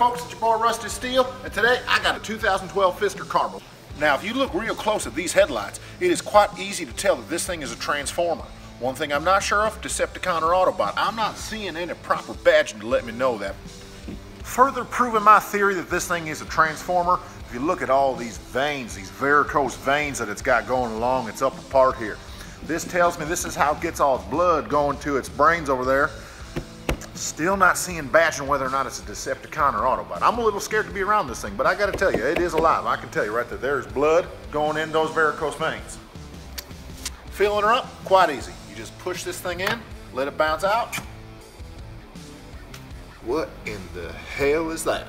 Rusty Steele, and today I got a 2012 Fisker Karma. Now, if you look real close at these headlights, it is quite easy to tell that this thing is a transformer. One thing I'm not sure of, Decepticon or Autobot. I'm not seeing any proper badging to let me know that. Further proving my theory that this thing is a transformer, if you look at all these veins, these varicose veins that it's got going along its upper part here, this tells me this is how it gets all its blood going to its brains over there. Still not seeing badging whether or not it's a Decepticon or Autobot. I'm a little scared to be around this thing, but I gotta tell you, it is alive. I can tell you right there, there's blood going in those varicose veins. Filling her up, quite easy. You just push this thing in, let it bounce out. What in the hell is that?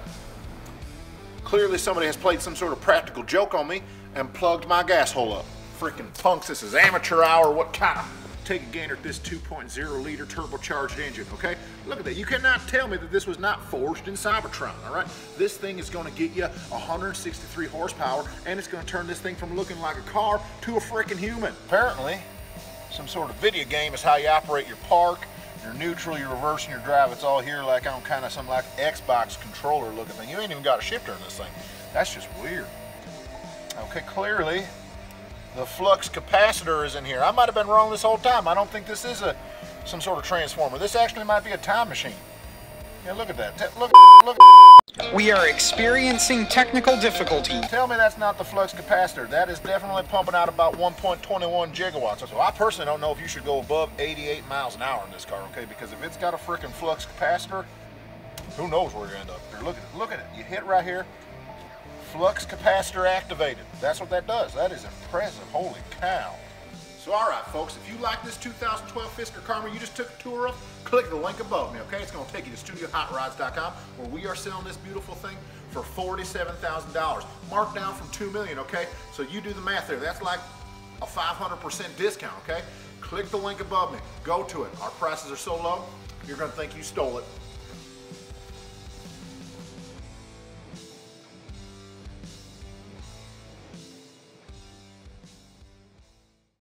Clearly somebody has played some sort of practical joke on me and plugged my gas hole up freaking punks. This is amateur hour. What kind of? Take a gander at this 2.0 liter turbocharged engine, okay? Look at that. You cannot tell me that this was not forged in Cybertron, all right? This thing is going to get you 163 horsepower, and it's going to turn this thing from looking like a car to a freaking human. Apparently, some sort of video game is how you operate your park, your neutral, your reverse, and your drive. It's all here like on kind of some like Xbox controller looking thing. You ain't even got a shifter in this thing. That's just weird. Okay, clearly the flux capacitor is in here. I might have been wrong this whole time. I don't think this is a some sort of transformer. This actually might be a time machine. Yeah, look at that. Look, look. We are experiencing technical difficulty. Tell me that's not the flux capacitor. That is definitely pumping out about 1.21 gigawatts. So I personally don't know if you should go above 88 miles an hour in this car, okay? Because if it's got a freaking flux capacitor, who knows where you end up. Look at it. Look at it. You hit right here flux capacitor activated. That's what that does. That is impressive. Holy cow. So all right, folks, if you like this 2012 Fisker Karma you just took a tour of, click the link above me, okay? It's gonna take you to StudioHotRods.com where we are selling this beautiful thing for $47,000. Marked down from 2 million, okay? So you do the math there. That's like a 500% discount, okay? Click the link above me. Go to it. Our prices are so low, you're gonna think you stole it.